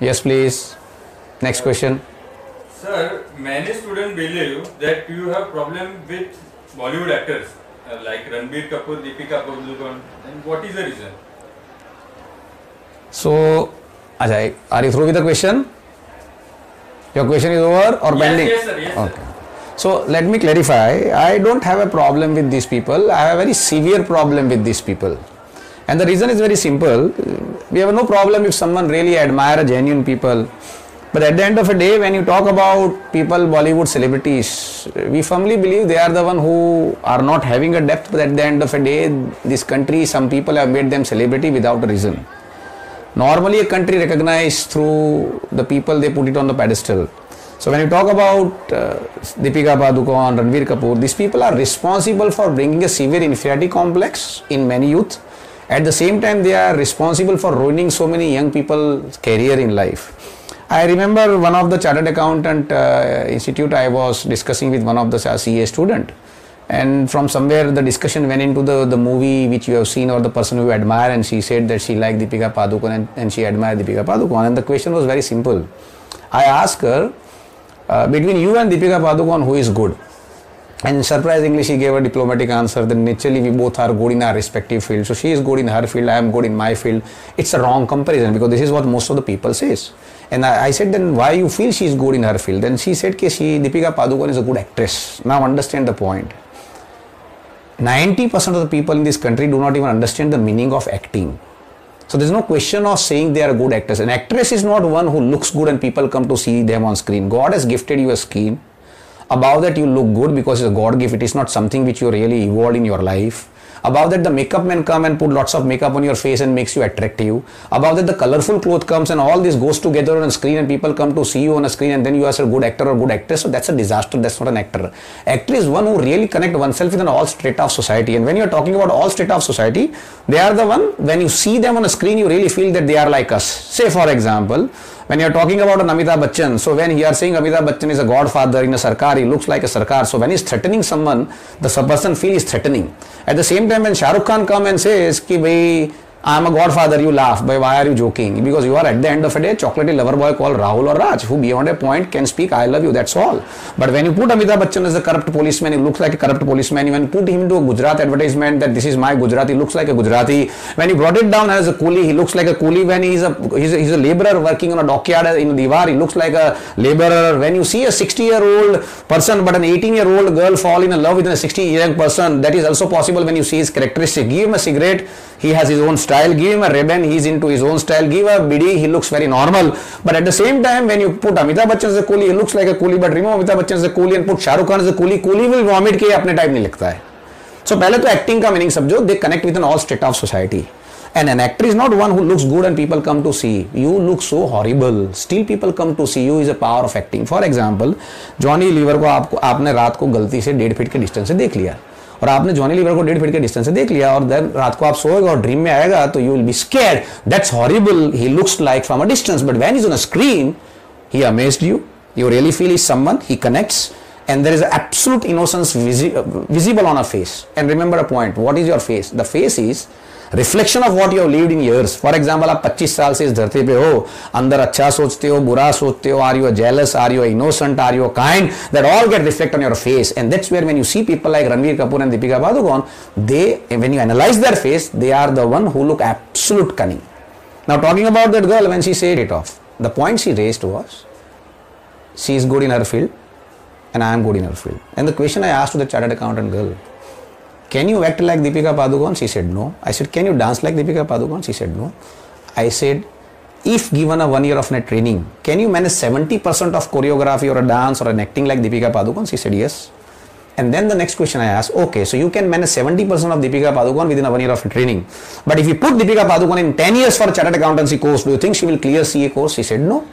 Yes, please. Next question. Sir, many students believe that you have problem with Bollywood actors uh, like Ranbir Kapoor, Deepika Padukone. And what is the reason? So, Ajay, are you through with the question? Your question is over or Yes, pending? yes, sir, yes, sir. Okay. So let me clarify. I don't have a problem with these people. I have a very severe problem with these people. And the reason is very simple. We have no problem if someone really admire a genuine people. But at the end of the day, when you talk about people, Bollywood celebrities, we firmly believe they are the one who are not having a depth. But at the end of the day, this country, some people have made them celebrity without a reason. Normally, a country recognized through the people they put it on the pedestal. So when you talk about uh, Deepika Padukone, Ranveer Kapoor, these people are responsible for bringing a severe inferiority complex in many youth. At the same time, they are responsible for ruining so many young people's career in life. I remember one of the chartered accountant uh, institute I was discussing with one of the CA student and from somewhere the discussion went into the, the movie which you have seen or the person who you admire and she said that she liked Deepika Padukone and, and she admired Deepika Padukone and the question was very simple. I asked her uh, between you and Deepika Padukone who is good and surprisingly she gave a diplomatic answer that naturally we both are good in our respective fields so she is good in her field I am good in my field it's a wrong comparison because this is what most of the people says and I, I said then why you feel she is good in her field then she said that she Deepika Padukone is a good actress now understand the point 90% of the people in this country do not even understand the meaning of acting. So there's no question of saying they are good actors. An actress is not one who looks good and people come to see them on screen. God has gifted you a skin. Above that you look good because it's a God gift. It is not something which you really evolved in your life. Above that the makeup men come and put lots of makeup on your face and makes you attractive. Above that the colorful cloth comes and all this goes together on a screen and people come to see you on a screen and then you are a good actor or good actress. So that's a disaster. That's not an actor. Actor is one who really connect oneself with an all strata of society. And when you're talking about all strata of society, they are the one when you see them on a screen you really feel that they are like us. Say for example, when you're talking about an Amitabh Bachchan, so when he are saying Amitabh Bachchan is a godfather in a sarkar, he looks like a sarkar. So when he's threatening someone, the person feels is threatening. At the same time, when Shah Rukh Khan comes and says bhai, I am a godfather, you laugh. But why are you joking? Because you are at the end of a day chocolatey lover boy called Rahul or Raj, who beyond a point can speak I love you, that's all. But when you put Amitabh Bachchan as a corrupt policeman, he looks like a corrupt policeman. When you put him into a Gujarat advertisement that this is my Gujarati, he looks like a Gujarati. When you brought it down as a coolie, he looks like a coolie. When he's a he's a, he's a laborer working on a dockyard in Diwar, he looks like a laborer. When you see a 60 year old person but an 18 year old girl fall in love with a 60 year old person, that is also possible when you see his characteristic. Give him a cigarette, he has his own style. Give him a ribbon, he's into his own style. Give a bidi, he looks very normal. But at the same time, when you put Amitabh Bachchan as a coolie, he looks like a coolie. But remove Amitabh Bachchan as a coolie and put shahrukh Khan as a coolie, coolie will vomit ke apne type nahi lagta hai so pehle to acting ka meaning samjho they connect with an all state of society And an actor is not one who looks good and people come to see. You look so horrible. Still people come to see you is a power of acting. For example, Johnny liver को आपको आपने रात को गलती से डेढ़ feet के distance से देख लिया और आपने जॉनी लीवर को डेढ़ फीट के डिस्टेंस से देख लिया और देन रात को आप सोएगा और ड्रीम में आएगा तो you will be scared that's horrible he looks like from a distance but when is on a screen he amazed you you really feel he's someone he connects and there is absolute innocence visi- uh, visible on a face and remember a point what is your face the face is reflection of what you have lived in years for example आप 25 साल से इस धरती पे हो अंदर अच्छा सोचते हो बुरा सोचते हो are you jealous are you innocent are you kind that all get reflect on your face and that's where when you see people like Ranveer Kapoor and Deepika Padukone they when you analyse their face they are the one who look absolute cunning now talking about that girl when she said it off the point she raised was she is good in her field and I am good in her field. And the question I asked to the chartered accountant girl, can you act like Deepika Padukone? She said no. I said, can you dance like Deepika Padukone? She said no. I said, if given a one year of net training, can you manage 70% of choreography or a dance or an acting like Deepika Padukone? She said yes. And then the next question I asked, okay, so you can manage 70% of Deepika Padukone within a one year of training. But if you put Deepika Padukone in 10 years for a chartered accountancy course, do you think she will clear CA course? She said no.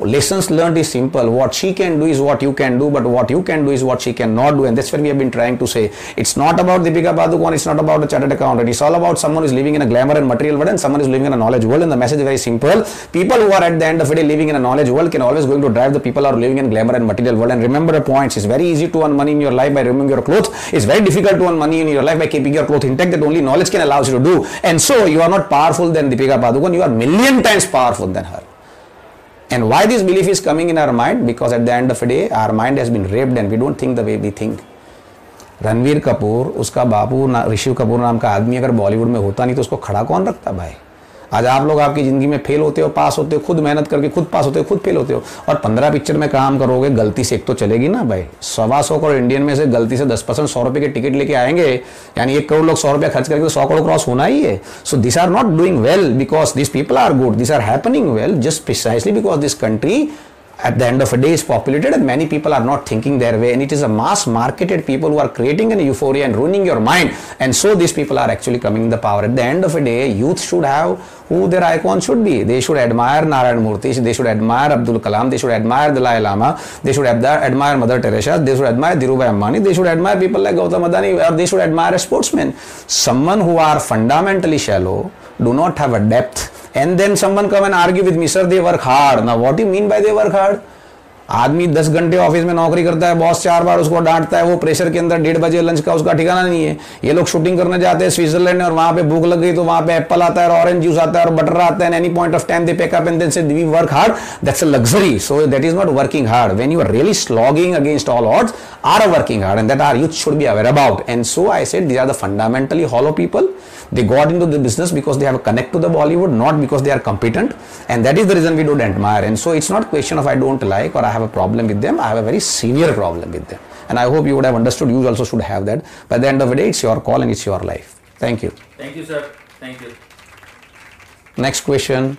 Lessons learned is simple. What she can do is what you can do, but what you can do is what she cannot do. And that's what we have been trying to say. It's not about Deepika Padukone, it's not about a chartered accountant. It's all about someone who is living in a glamour and material world and someone who is living in a knowledge world. And the message is very simple. People who are at the end of the day living in a knowledge world can always going to drive the people who are living in glamour and material world. And remember the points. It's very easy to earn money in your life by removing your clothes. It's very difficult to earn money in your life by keeping your clothes intact that only knowledge can allow you to do. And so you are not powerful than Deepika Padukone. You are million times powerful than her. And why this belief is coming in our mind? Because at the end of the day, our mind has been raped and we don't think the way we think. Ranbir Kapoor उसका बापू ना ऋषि कपूर नाम का आदमी अगर बॉलीवुड में होता नहीं तो उसको खड़ा कौन रखता भाई आज आप लोग आपकी ज़िंदगी में फेल होते हो पास होते हो, खुद मेहनत करके खुद पास होते हो, खुद फेल होते हो। और पंद्रह पिक्चर में काम करोगे, गलती से एक तो चलेगी ना भाई। सवा सौ करोड़ इंडियन में से गलती से दस परसेंट सौ रुपए के टिकट लेके आएँगे, यानी एक करोड़ लोग सौ रुपया खर्च करके तो सौ करोड़ क्रॉस होना ही है। So this are not doing well because this people are good this are happening well just precisely because this country at the end of a day is populated and many people are not thinking their way. And it is a mass marketed people who are creating an euphoria and ruining your mind. And so these people are actually coming in the power. At the end of a day youth should have who their icon should be. They should admire narayan murthy. They should admire abdul kalam. They should admire dalai lama. They should admire mother teresa. They should admire dhirubhai ambani. They should admire people like gautam adani. Or they should admire a sportsman someone who are fundamentally shallow do not have a depth. And then someone come and argue with me sir they work hard. Now, what do you mean by they work hard? आदमी दस घंटे office में नौकरी करता है boss चार बार उसको डांटता है, वो प्रेशर के अंदर डेढ़ बजे लंच का उसका ठिकाना नहीं है। ये लोग शूटिंग करने जाते हैं स्विट्जरलैंड और वहाँ पे भूख लग गई तो वहाँ पे एप्पल आता है और ऑरेंज जूस आता है और बटर आता है any point of time they pack up and then say we work hard that's a luxury so that is not working hard when you are really slogging against all odds are working hard and that are youth should be aware about and so I said these are the fundamentally hollow people they got into the business because they have a connect to the bollywood not because they are competent. And that is the reason we don't admire. And so it's not question of i don't like or i have a problem with them. I have a very severe problem with them. And i hope you would have understood you also should have that. By the end of the day it's your call and it's your life. Thank you. Thank you, sir. Thank you. next question